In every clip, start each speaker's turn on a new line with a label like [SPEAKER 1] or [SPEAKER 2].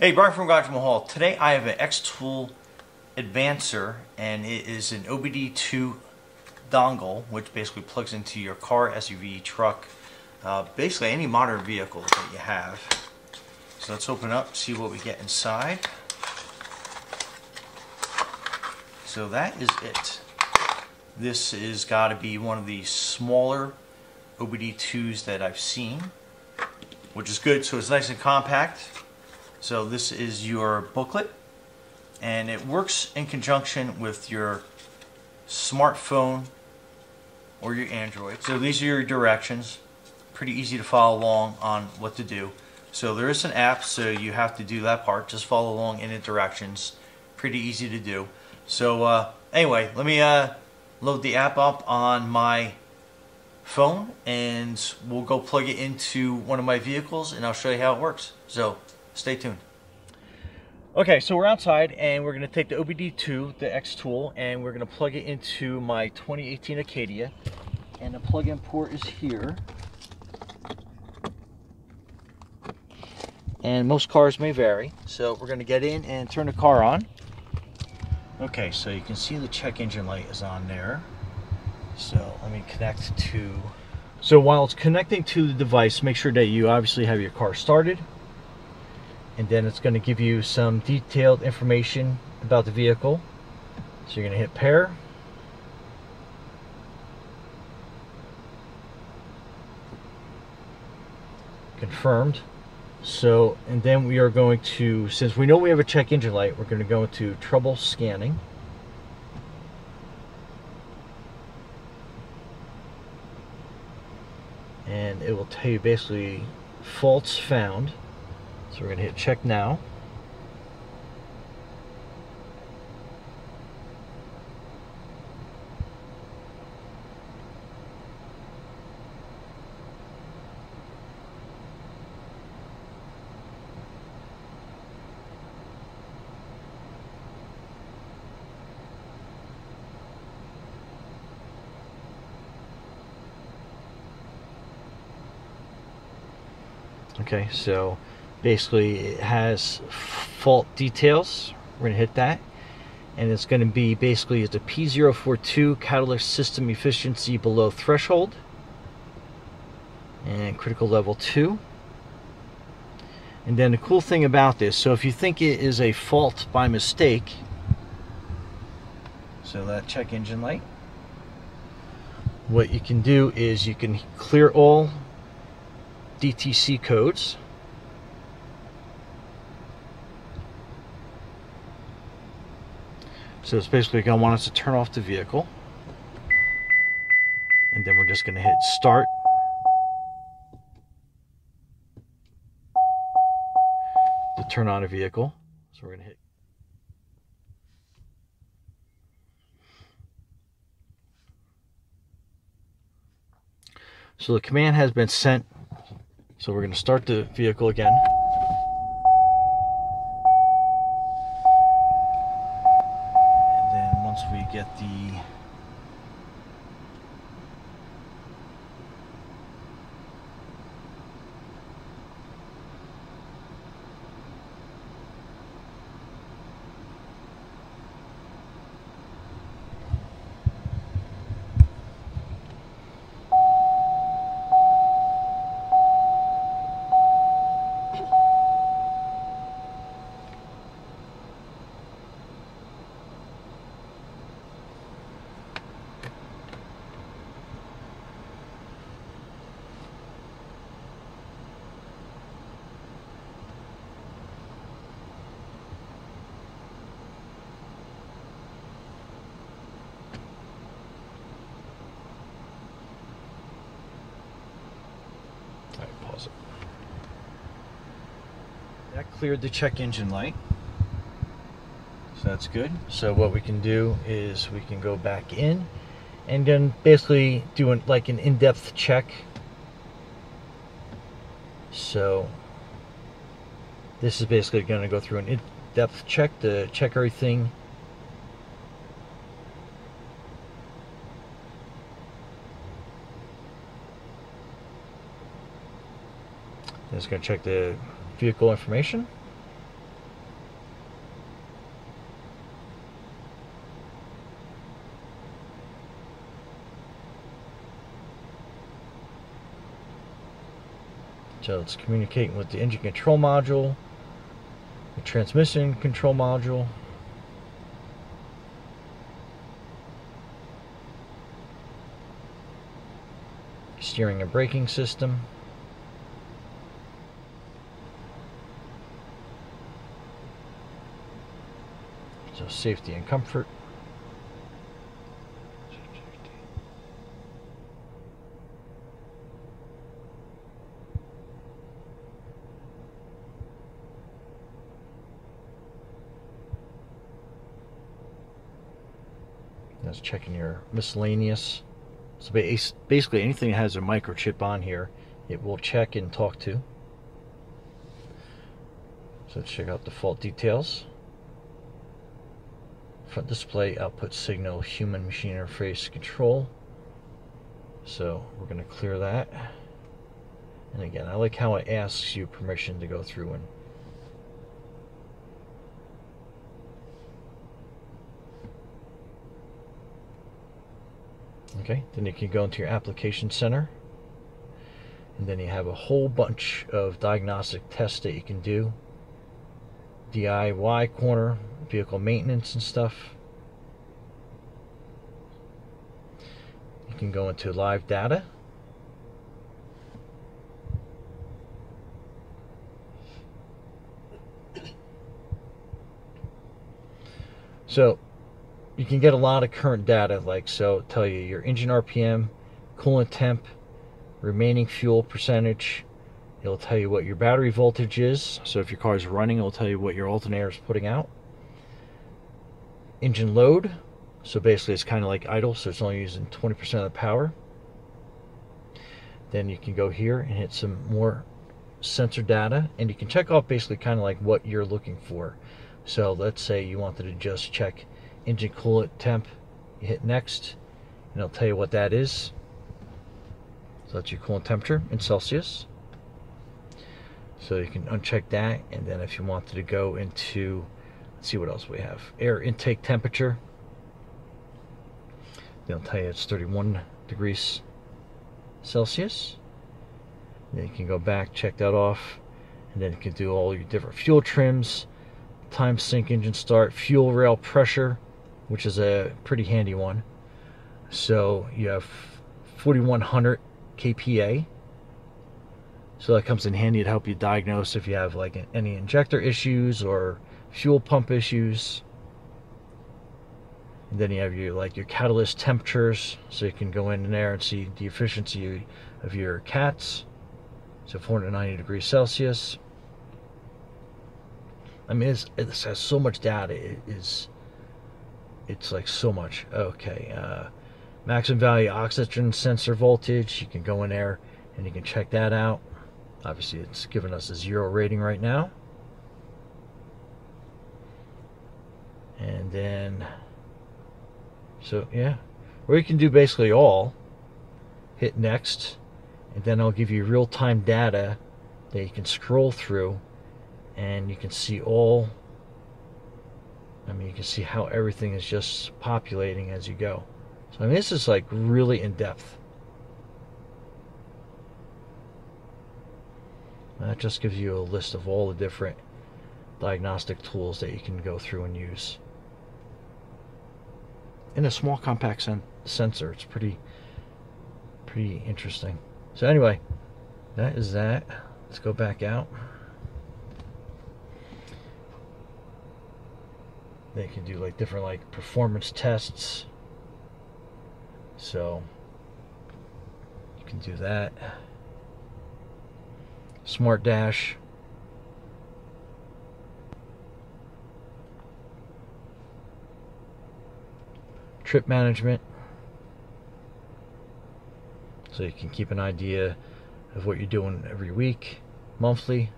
[SPEAKER 1] Hey, Brian from Garage Mahal. Today I have an Xtool Advancer, and it is an OBD2 dongle, which basically plugs into your car, SUV, truck, uh, basically any modern vehicle that you have. So let's open up, see what we get inside. So that is it. This is got to be one of the smaller OBD2s that I've seen, which is good. So it's nice and compact. So this is your booklet and it works in conjunction with your smartphone or your Android. So these are your directions. Pretty easy to follow along on what to do. So there is an app so you have to do that part. Just follow along in the directions. Pretty easy to do. So uh, anyway, let me uh, load the app up on my phone and we'll go plug it into one of my vehicles and I'll show you how it works. So Stay tuned. Okay, so we're outside and we're going to take the OBD2, the Xtool, and we're going to plug it into my 2018 Acadia. And the plug-in port is here. And most cars may vary. So we're going to get in and turn the car on. Okay, so you can see the check engine light is on there. So let me connect to... So while it's connecting to the device, make sure that you obviously have your car started and then it's going to give you some detailed information about the vehicle. So you're going to hit pair. Confirmed. So and then we are going to since we know we have a check engine light we're going to go into trouble scanning. And it will tell you basically faults found so we're going to hit check now. Okay, so basically it has fault details. We're going to hit that. And it's going to be basically it's a P042 catalyst system efficiency below threshold and critical level 2 and then the cool thing about this so if you think it is a fault by mistake so that check engine light what you can do is you can clear all DTC codes So it's basically going to want us to turn off the vehicle. And then we're just going to hit start. To turn on a vehicle. So we're going to hit. So the command has been sent. So we're going to start the vehicle again. The That cleared the check engine light. So that's good. So what we can do is we can go back in and then basically do an, like an in-depth check. So this is basically going to go through an in-depth check to check everything It's going to check the Vehicle information. So it's communicating with the engine control module, the transmission control module. Steering and braking system. Safety and comfort. That's checking your miscellaneous. So basically anything that has a microchip on here, it will check and talk to. So let's check out default details. Front display, output signal, human machine interface control. So we're going to clear that. And again, I like how it asks you permission to go through and Okay, then you can go into your application center. And then you have a whole bunch of diagnostic tests that you can do. DIY corner, vehicle maintenance and stuff. You can go into live data. So you can get a lot of current data like so tell you your engine rpm coolant temp remaining fuel percentage it'll tell you what your battery voltage is so if your car is running it'll tell you what your alternator is putting out engine load so basically it's kind of like idle so it's only using 20% of the power then you can go here and hit some more sensor data and you can check off basically kind of like what you're looking for so let's say you wanted to just check engine coolant temp. You hit next, and it'll tell you what that is. So that's your coolant temperature in Celsius. So you can uncheck that, and then if you wanted to go into, let's see what else we have. Air intake temperature. They'll tell you it's 31 degrees Celsius. Then you can go back, check that off, and then you can do all your different fuel trims, time sync engine start, fuel rail pressure, which is a pretty handy one. So you have 4100 kPa. So that comes in handy to help you diagnose if you have like any injector issues or fuel pump issues. And then you have your like your catalyst temperatures, so you can go in there and see the efficiency of your cats. So 490 degrees Celsius. I mean, it has so much data. It is it's like so much. Okay, uh, maximum value oxygen sensor voltage. You can go in there and you can check that out. Obviously, it's giving us a zero rating right now. And then, so yeah, or you can do basically all. Hit next, and then I'll give you real-time data that you can scroll through, and you can see all I mean, you can see how everything is just populating as you go. So, I mean, this is like really in depth. That just gives you a list of all the different diagnostic tools that you can go through and use. In a small compact sen sensor, it's pretty, pretty interesting. So anyway, that is that. Let's go back out. They can do like different like performance tests. So you can do that. Smart Dash. Trip management. So you can keep an idea of what you're doing every week, monthly.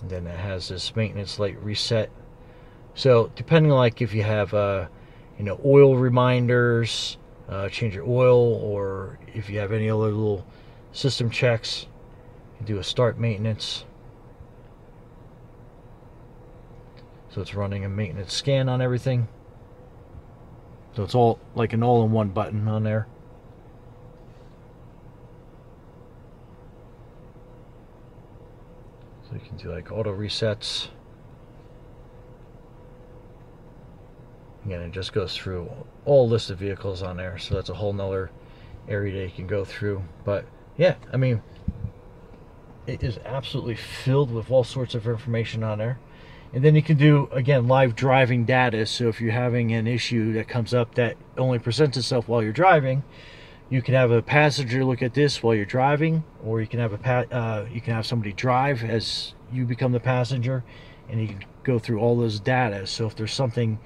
[SPEAKER 1] and then it has this maintenance light reset so depending like if you have uh, you know oil reminders uh, change your oil or if you have any other little system checks you can do a start maintenance so it's running a maintenance scan on everything
[SPEAKER 2] So it's all like an all-in-one button on there. So you can do like auto resets. Again, it just goes through all list of vehicles on there. So that's a whole nother area that you can go through. But yeah, I mean, it is absolutely filled with all sorts of information on there. And then you can do, again, live driving data. So if you're having an issue that comes up that only presents itself while you're driving, you can have a passenger look at this while you're driving, or you can have a uh, you can have somebody drive as you become the passenger, and you can go through all those data. So if there's something,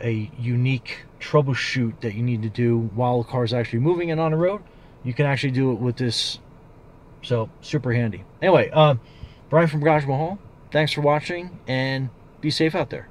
[SPEAKER 2] a unique troubleshoot that you need to do while the car is actually moving and on the road, you can actually do it with this. So super handy. Anyway, um, Brian from Garage Mahal, thanks for watching, and be safe out there.